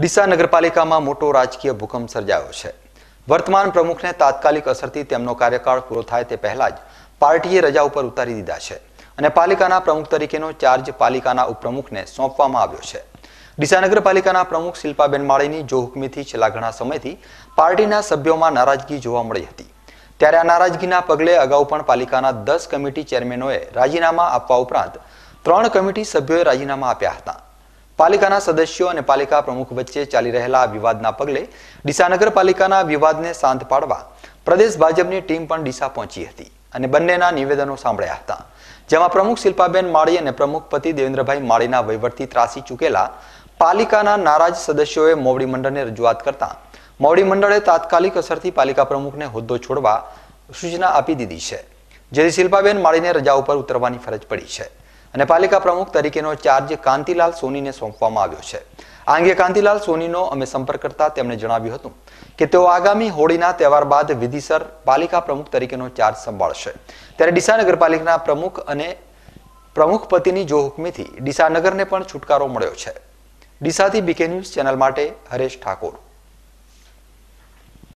ડીસા નગરપાલિકામાં મોટો રાજકીય ભૂકંપ સર્જાયો છે. વર્તમાન પ્રમુખને તાત્કાલિક અસરથી તેમનો કાર્યકાળ પૂરો થાય તે પહેલા જ પાર્ટીએ રજા ઉપર ઉતારી દીધા છે અને પાલિકાના પ્રમુખ તરીકેનો ચાર્જ પાલિકાના ઉપપ્રમુખને સોંપવામાં આવ્યો છે. ડીસા નગરપાલિકાના પ્રમુખ શિલ્પાબેન માળીની જોહુકમીથી છેલ્લા ઘણા સમયથી પાર્ટીના સભ્યોમાં નારાજગી જોવા મળી હતી. ત્યારે આ નારાજગીના પગલે અગાઉ પણ પાલિકાના દસ કમિટી ચેરમેનોએ રાજીનામા આપવા ઉપરાંત ત્રણ કમિટી સભ્યોએ રાજીનામા આપ્યા હતા. પાલિકાના સદસ્યો અને પાલિકા પ્રમુખ વચ્ચે ચાલી રહેલા વિવાદના પગલે ડીસા નગરપાલિકાના વિવાદને શાંત પાડવા પ્રદેશ ભાજપની ટીમ પણ ડીસા પહોંચી હતી અને બંનેના નિવેદનો સાંભળ્યા હતા. જેમાં પ્રમુખ શિલ્પાબેન માળી અને પ્રમુખ પતિ દેવેન્દ્રભાઈ માળીના વહીવટથી ત્રાસી ચૂકેલા પાલિકાના નારાજ સદસ્યોએ મોવડી મંડળને રજૂઆત કરતા મોવડી મંડળે તાત્કાલિક અસરથી પાલિકા પ્રમુખને હોદ્દો છોડવા સૂચના આપી દીધી છે. જેથી શિલ્પાબેન માળીને રજા ઉપર ઉતરવાની ફરજ પડી છે. અને પાલિકા પ્રમુખ તરીકેનો ચાર્જ કાંતિલાલ સોનીને સોંપવામાં આવ્યો છે. આ અંગે કાંતિલાલ સોનીનો અમે સંપર્ક કરતા તેમણે જણાવ્યું હતું કે તેઓ આગામી હોળીના તહેવાર બાદ વિધિસર પાલિકા પ્રમુખ તરીકેનો ચાર્જ સંભાળશે. ત્યારે ડીસા નગરપાલિકાના પ્રમુખ અને પ્રમુખ પતિની જો હુકમીથી ડીસા નગરને પણ છુટકારો મળ્યો છે. ડીસાથી બીકે ન્યૂઝ ચેનલ માટે હરેશ ઠાકોર.